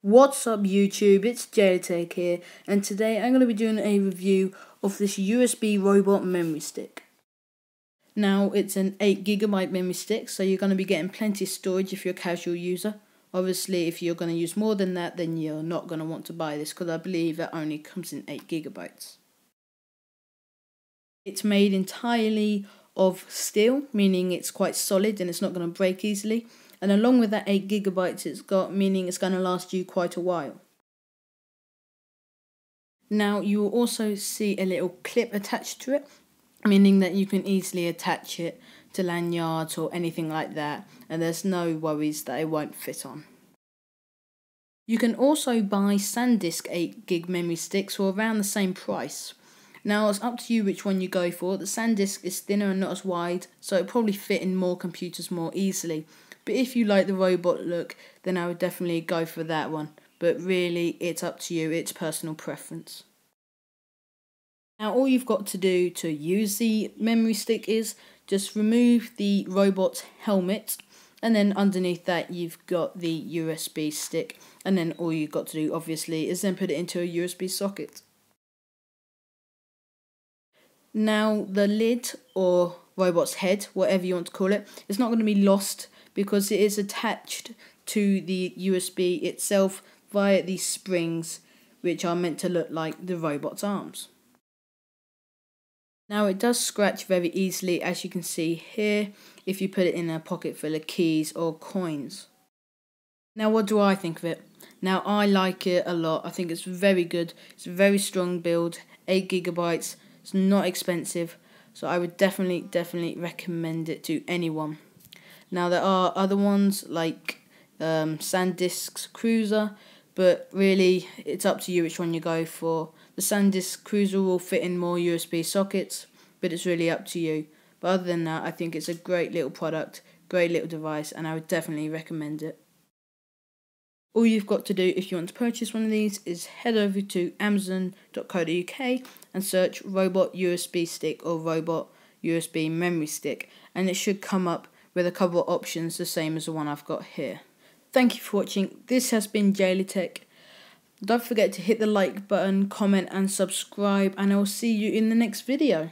What's up YouTube, it's JTech here, and today I'm going to be doing a review of this USB robot memory stick. Now, it's an 8GB memory stick, so you're going to be getting plenty of storage if you're a casual user. Obviously, if you're going to use more than that, then you're not going to want to buy this, because I believe it only comes in 8GB. It's made entirely of steel, meaning it's quite solid and it's not going to break easily and along with that 8 gigabytes it's got meaning it's going to last you quite a while. Now you will also see a little clip attached to it meaning that you can easily attach it to lanyards or anything like that and there's no worries that it won't fit on. You can also buy SanDisk 8 gig memory sticks for around the same price. Now it's up to you which one you go for. The SanDisk is thinner and not as wide, so it'll probably fit in more computers more easily. But if you like the robot look, then I would definitely go for that one. But really, it's up to you, it's personal preference. Now all you've got to do to use the memory stick is just remove the robot's helmet and then underneath that you've got the USB stick and then all you've got to do obviously is then put it into a USB socket. Now the lid or robot's head, whatever you want to call it, is not going to be lost because it is attached to the USB itself via these springs which are meant to look like the robot's arms. Now it does scratch very easily as you can see here if you put it in a pocket full of keys or coins. Now what do I think of it? Now I like it a lot. I think it's very good. It's a very strong build, 8 gigabytes. It's not expensive. So I would definitely definitely recommend it to anyone. Now there are other ones like um, SanDisk's Cruzer, but really it's up to you which one you go for. The SanDisk Cruzer will fit in more USB sockets, but it's really up to you. But other than that, I think it's a great little product, great little device, and I would definitely recommend it. All you've got to do if you want to purchase one of these is head over to amazon.co.uk and search robot USB stick or robot USB memory stick, and it should come up with a couple of options the same as the one I've got here. Thank you for watching. This has been Tech. Don't forget to hit the like button, comment and subscribe and I will see you in the next video.